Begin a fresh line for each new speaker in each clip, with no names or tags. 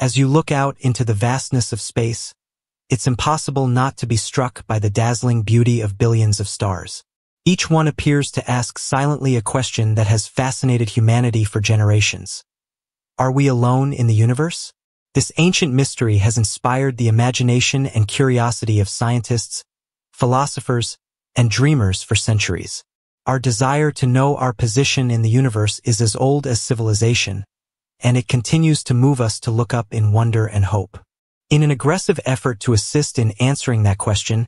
As you look out into the vastness of space, it's impossible not to be struck by the dazzling beauty of billions of stars. Each one appears to ask silently a question that has fascinated humanity for generations. Are we alone in the universe? This ancient mystery has inspired the imagination and curiosity of scientists, philosophers, and dreamers for centuries. Our desire to know our position in the universe is as old as civilization, and it continues to move us to look up in wonder and hope. In an aggressive effort to assist in answering that question,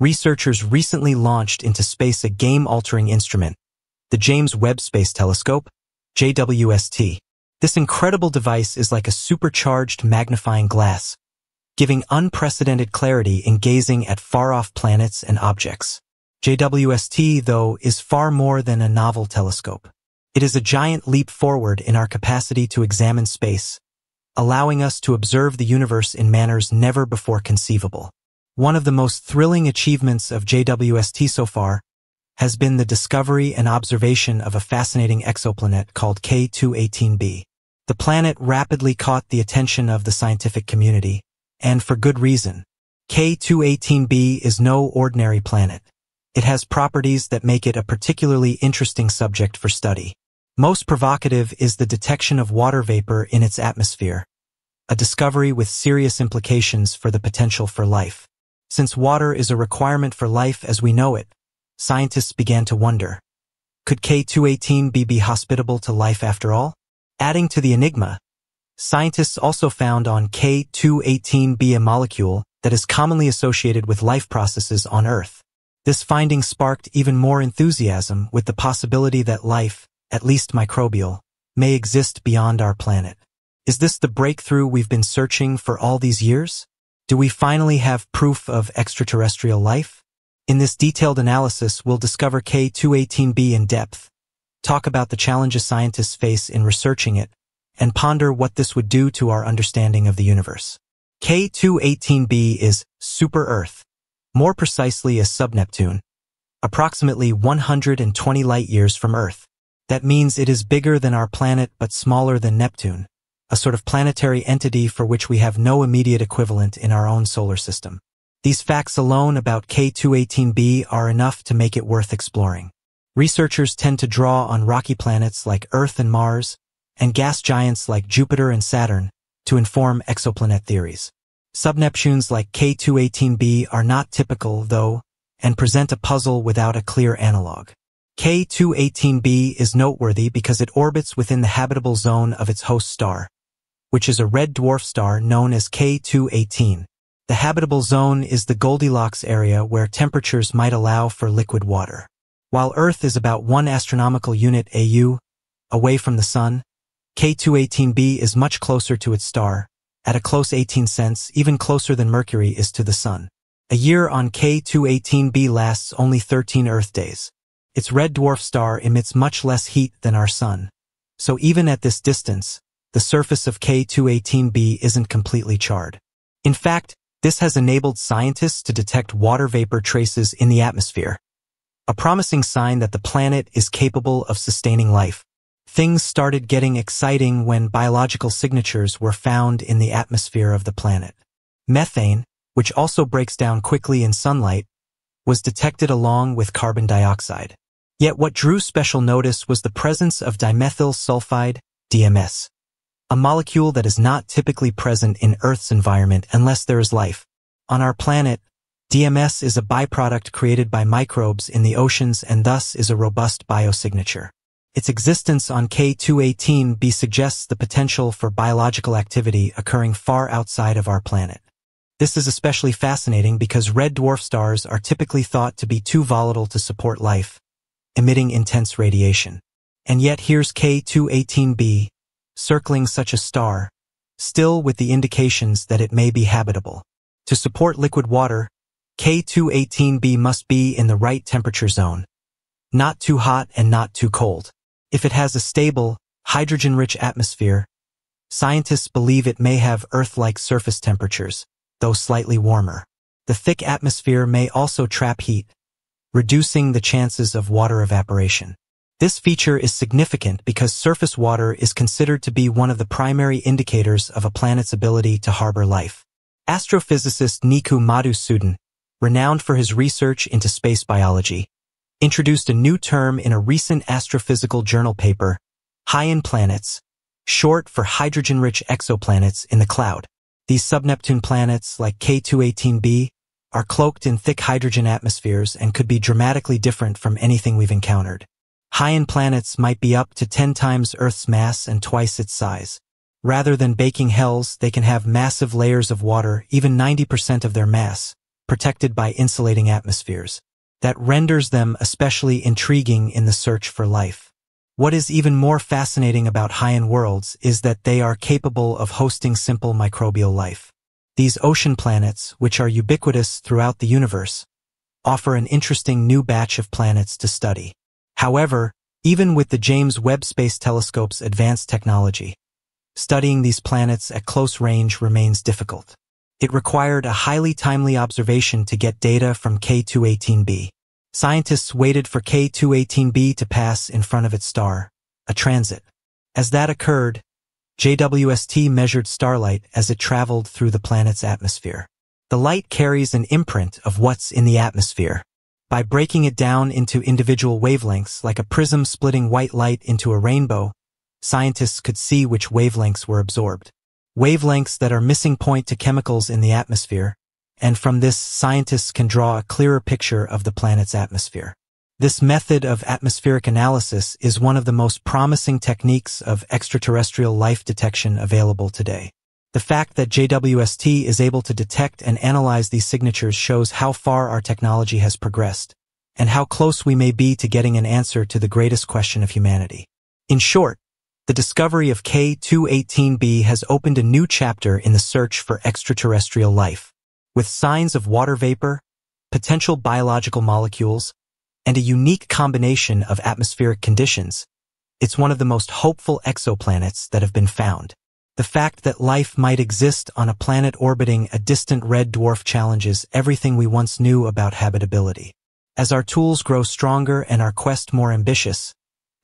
researchers recently launched into space a game-altering instrument, the James Webb Space Telescope, JWST. This incredible device is like a supercharged magnifying glass, giving unprecedented clarity in gazing at far-off planets and objects. JWST, though, is far more than a novel telescope. It is a giant leap forward in our capacity to examine space, allowing us to observe the universe in manners never before conceivable. One of the most thrilling achievements of JWST so far has been the discovery and observation of a fascinating exoplanet called K218b. The planet rapidly caught the attention of the scientific community, and for good reason. K218b is no ordinary planet. It has properties that make it a particularly interesting subject for study. Most provocative is the detection of water vapor in its atmosphere, a discovery with serious implications for the potential for life. Since water is a requirement for life as we know it, scientists began to wonder, could K218b be hospitable to life after all? Adding to the enigma, scientists also found on K218b a molecule that is commonly associated with life processes on Earth. This finding sparked even more enthusiasm with the possibility that life, at least microbial, may exist beyond our planet. Is this the breakthrough we've been searching for all these years? Do we finally have proof of extraterrestrial life? In this detailed analysis, we'll discover K218b in depth, talk about the challenges scientists face in researching it, and ponder what this would do to our understanding of the universe. K218b is super-Earth, more precisely a sub-Neptune, approximately 120 light-years from Earth. That means it is bigger than our planet but smaller than Neptune, a sort of planetary entity for which we have no immediate equivalent in our own solar system. These facts alone about K218b are enough to make it worth exploring. Researchers tend to draw on rocky planets like Earth and Mars, and gas giants like Jupiter and Saturn to inform exoplanet theories. Subneptunes like K218b are not typical, though, and present a puzzle without a clear analog. K218b is noteworthy because it orbits within the habitable zone of its host star, which is a red dwarf star known as K218. The habitable zone is the Goldilocks area where temperatures might allow for liquid water. While Earth is about one astronomical unit AU away from the Sun, K218b is much closer to its star, at a close 18 cents, even closer than Mercury is to the Sun. A year on K218b lasts only 13 Earth days. Its red dwarf star emits much less heat than our Sun, so even at this distance, the surface of K218b isn't completely charred. In fact, this has enabled scientists to detect water vapor traces in the atmosphere, a promising sign that the planet is capable of sustaining life. Things started getting exciting when biological signatures were found in the atmosphere of the planet. Methane, which also breaks down quickly in sunlight, was detected along with carbon dioxide. Yet what drew special notice was the presence of dimethyl sulfide, DMS, a molecule that is not typically present in Earth's environment unless there is life. On our planet, DMS is a byproduct created by microbes in the oceans and thus is a robust biosignature. Its existence on K218b suggests the potential for biological activity occurring far outside of our planet. This is especially fascinating because red dwarf stars are typically thought to be too volatile to support life, emitting intense radiation. And yet here's K218b, circling such a star, still with the indications that it may be habitable. To support liquid water, K218b must be in the right temperature zone, not too hot and not too cold. If it has a stable, hydrogen-rich atmosphere, scientists believe it may have Earth-like surface temperatures, though slightly warmer. The thick atmosphere may also trap heat, reducing the chances of water evaporation. This feature is significant because surface water is considered to be one of the primary indicators of a planet's ability to harbor life. Astrophysicist Niku Madhusudhan, renowned for his research into space biology, introduced a new term in a recent astrophysical journal paper, Hycean planets, short for hydrogen-rich exoplanets in the cloud. These subneptune planets, like K218b, are cloaked in thick hydrogen atmospheres and could be dramatically different from anything we've encountered. Hycean planets might be up to 10 times Earth's mass and twice its size. Rather than baking hells, they can have massive layers of water, even 90% of their mass, protected by insulating atmospheres. That renders them especially intriguing in the search for life. What is even more fascinating about Hycean worlds is that they are capable of hosting simple microbial life. These ocean planets, which are ubiquitous throughout the universe, offer an interesting new batch of planets to study. However, even with the James Webb Space Telescope's advanced technology, studying these planets at close range remains difficult. It required a highly timely observation to get data from K218b. Scientists waited for K218b to pass in front of its star, a transit. As that occurred, JWST measured starlight as it traveled through the planet's atmosphere. The light carries an imprint of what's in the atmosphere, by breaking it down into individual wavelengths like a prism splitting white light into a rainbow, scientists could see which wavelengths were absorbed. Wavelengths that are missing point to chemicals in the atmosphere, and from this scientists can draw a clearer picture of the planet's atmosphere. This method of atmospheric analysis is one of the most promising techniques of extraterrestrial life detection available today. The fact that JWST is able to detect and analyze these signatures shows how far our technology has progressed, and how close we may be to getting an answer to the greatest question of humanity. In short, the discovery of K218b has opened a new chapter in the search for extraterrestrial life. With signs of water vapor, potential biological molecules, and a unique combination of atmospheric conditions, it's one of the most hopeful exoplanets that have been found. The fact that life might exist on a planet orbiting a distant red dwarf challenges everything we once knew about habitability. As our tools grow stronger and our quest more ambitious,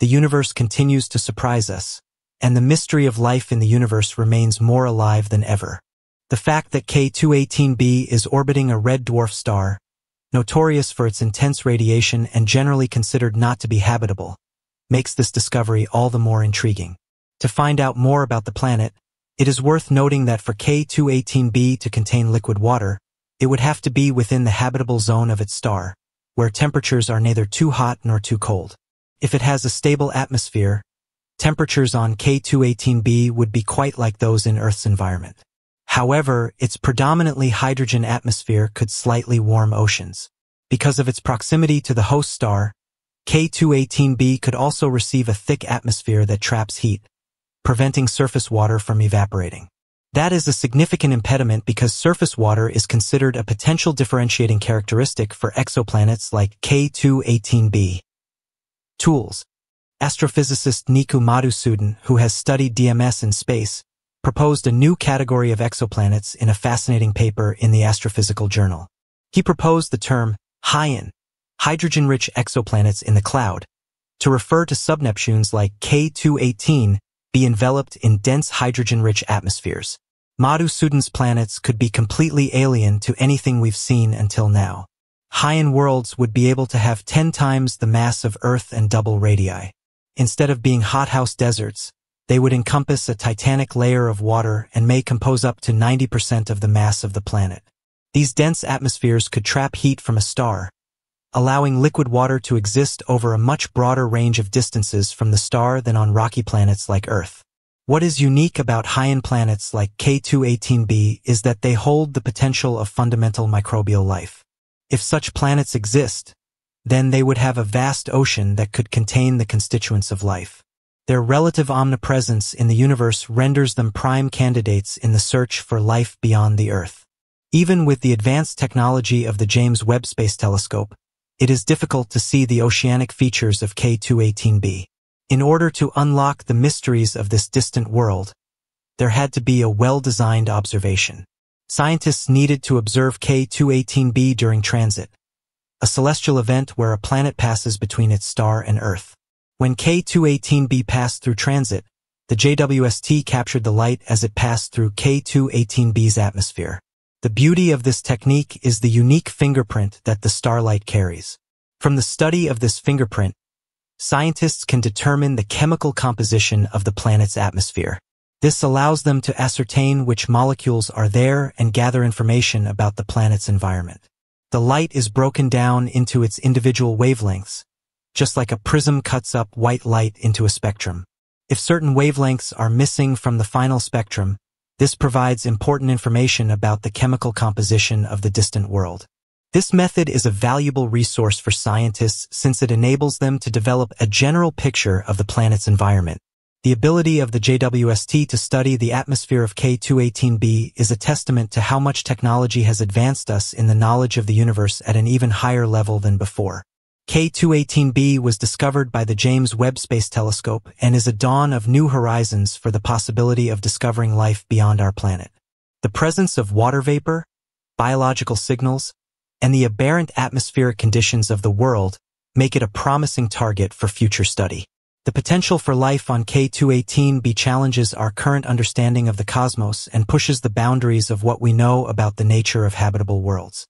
the universe continues to surprise us, and the mystery of life in the universe remains more alive than ever. The fact that K218b is orbiting a red dwarf star, notorious for its intense radiation and generally considered not to be habitable, makes this discovery all the more intriguing. To find out more about the planet, it is worth noting that for K218b to contain liquid water, it would have to be within the habitable zone of its star, where temperatures are neither too hot nor too cold. If it has a stable atmosphere, temperatures on K218b would be quite like those in Earth's environment. However, its predominantly hydrogen atmosphere could slightly warm oceans. Because of its proximity to the host star, K218b could also receive a thick atmosphere that traps heat, preventing surface water from evaporating. That is a significant impediment because surface water is considered a potential differentiating characteristic for exoplanets like K218b. Tools Astrophysicist Niku Madhusudhan, who has studied DMS in space, proposed a new category of exoplanets in a fascinating paper in the Astrophysical Journal. He proposed the term Hycean, hydrogen-rich exoplanets in the cloud, to refer to subneptunes like K218 be enveloped in dense hydrogen-rich atmospheres. Madhusudhan's planets could be completely alien to anything we've seen until now. Hycean worlds would be able to have 10 times the mass of Earth and double radii. Instead of being hothouse deserts, they would encompass a titanic layer of water and may compose up to 90% of the mass of the planet. These dense atmospheres could trap heat from a star, allowing liquid water to exist over a much broader range of distances from the star than on rocky planets like Earth. What is unique about Hycean planets like K218b is that they hold the potential of fundamental microbial life. If such planets exist, then they would have a vast ocean that could contain the constituents of life. Their relative omnipresence in the universe renders them prime candidates in the search for life beyond the Earth. Even with the advanced technology of the James Webb Space Telescope, it is difficult to see the oceanic features of K218b. In order to unlock the mysteries of this distant world, there had to be a well-designed observation. Scientists needed to observe K218b during transit, a celestial event where a planet passes between its star and Earth. When K218b passed through transit, the JWST captured the light as it passed through K218b's atmosphere. The beauty of this technique is the unique fingerprint that the starlight carries. From the study of this fingerprint, scientists can determine the chemical composition of the planet's atmosphere. This allows them to ascertain which molecules are there and gather information about the planet's environment. The light is broken down into its individual wavelengths, just like a prism cuts up white light into a spectrum. If certain wavelengths are missing from the final spectrum, this provides important information about the chemical composition of the distant world. This method is a valuable resource for scientists since it enables them to develop a general picture of the planet's environment. The ability of the JWST to study the atmosphere of K218b is a testament to how much technology has advanced us in the knowledge of the universe at an even higher level than before. K218b was discovered by the James Webb Space Telescope and is a dawn of new horizons for the possibility of discovering life beyond our planet. The presence of water vapor, biological signals, and the aberrant atmospheric conditions of the world make it a promising target for future study. The potential for life on K218b challenges our current understanding of the cosmos and pushes the boundaries of what we know about the nature of habitable worlds.